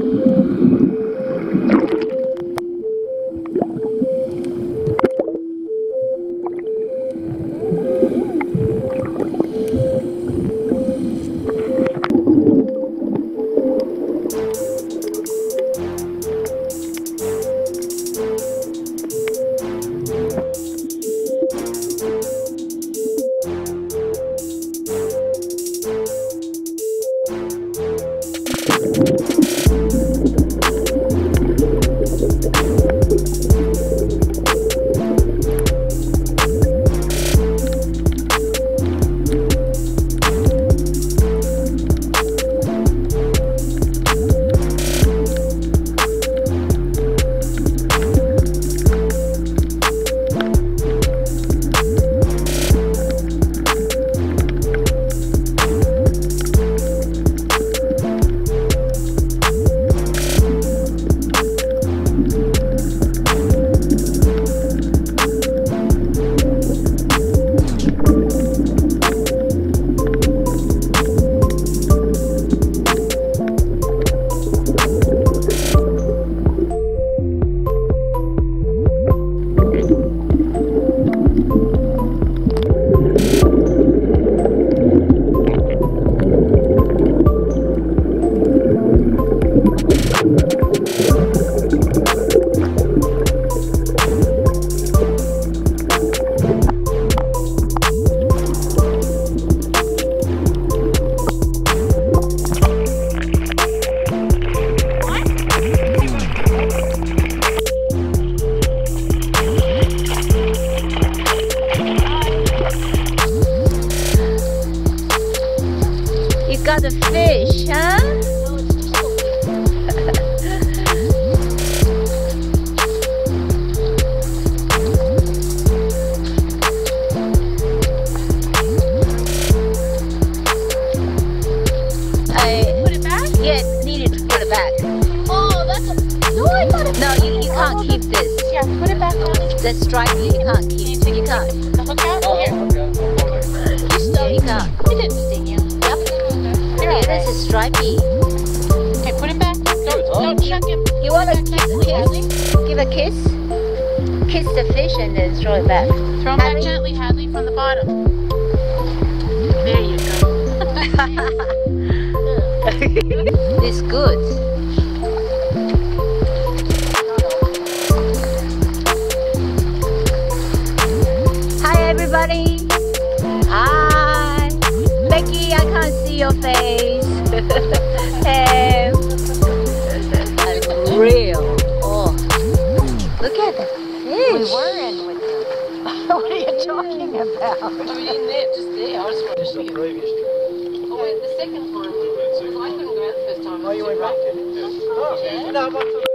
You got a fish, huh? I, Put it back? yeah, needed to put it back. Oh, that's a. No, I got it. No, you, you can't oh, keep this. Yeah, put it back on. The stripy you can't keep. You can't. Out? Here. Oh. You're Yeah, all this right. is stripy. Okay, put him back. Don't, don't chuck him. You want to kiss, gently, kiss? Give a kiss? Kiss the fish and then throw it back. Throw him back gently, Hadleigh, from the bottom. There you go. it's good. Hi everybody. Real. Oh. Look at the fish. We were in with them. what are you talking about? I mean, there, just there. I just wanted to show you. Oh, wait, the second time. I couldn't go out the first time. Oh, you went back? Oh, okay. No, I'm up to